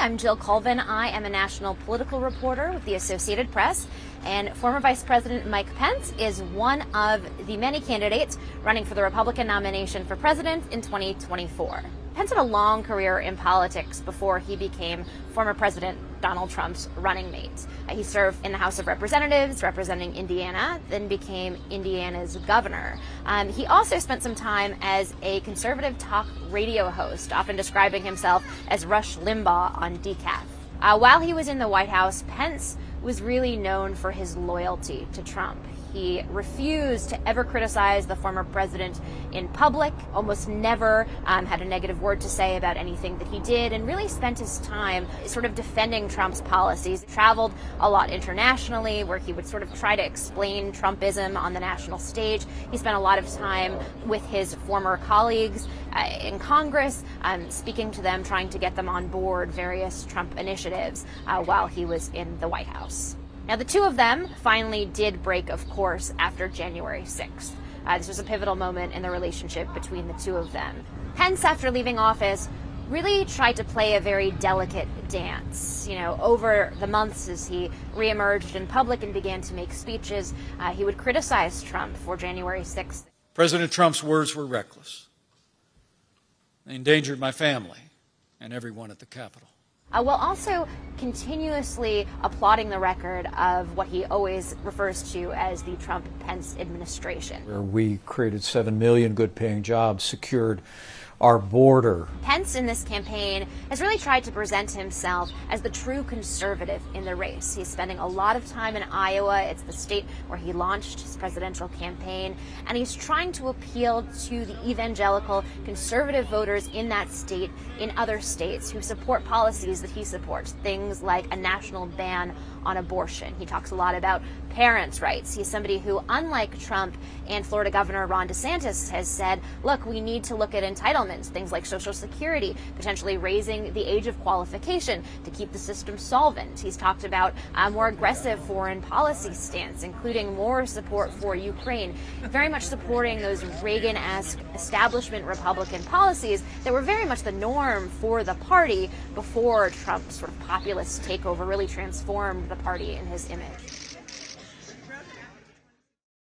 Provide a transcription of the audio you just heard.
I'm Jill Colvin. I am a national political reporter with the Associated Press, and former Vice President Mike Pence is one of the many candidates running for the Republican nomination for president in 2024. Pence had a long career in politics before he became former President Donald Trump's running mate. Uh, he served in the House of Representatives representing Indiana, then became Indiana's governor. Um, he also spent some time as a conservative talk radio host, often describing himself as Rush Limbaugh on Decaf. Uh, while he was in the White House, Pence was really known for his loyalty to Trump. He refused to ever criticize the former president in public, almost never um, had a negative word to say about anything that he did, and really spent his time sort of defending Trump's policies. Traveled a lot internationally, where he would sort of try to explain Trumpism on the national stage. He spent a lot of time with his former colleagues uh, in Congress, um, speaking to them, trying to get them on board various Trump initiatives uh, while he was in the White House. Now, the two of them finally did break, of course, after January 6th. Uh, this was a pivotal moment in the relationship between the two of them. Pence, after leaving office, really tried to play a very delicate dance. You know, over the months as he reemerged in public and began to make speeches, uh, he would criticize Trump for January 6th. President Trump's words were reckless. They endangered my family and everyone at the Capitol uh, while also continuously applauding the record of what he always refers to as the Trump Pence administration. Where we created 7 million good paying jobs, secured our border. Pence in this campaign has really tried to present himself as the true conservative in the race. He's spending a lot of time in Iowa. It's the state where he launched his presidential campaign. And he's trying to appeal to the evangelical conservative voters in that state, in other states, who support policies that he supports. Things like a national ban on abortion. He talks a lot about parents' rights. He's somebody who, unlike Trump and Florida Governor Ron DeSantis, has said, look, we need to look at entitlements, things like Social Security, potentially raising the age of qualification to keep the system solvent. He's talked about a more aggressive foreign policy stance, including more support for Ukraine, very much supporting those Reagan esque establishment Republican policies that were very much the norm for the party before Trump's sort of populist takeover really transformed the party in his image.